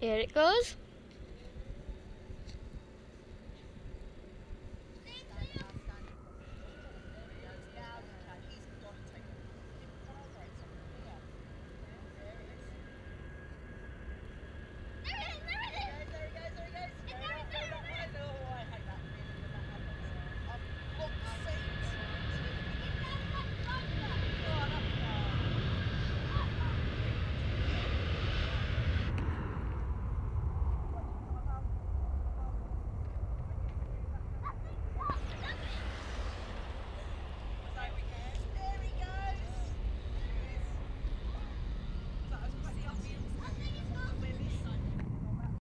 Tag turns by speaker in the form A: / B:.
A: Here it goes.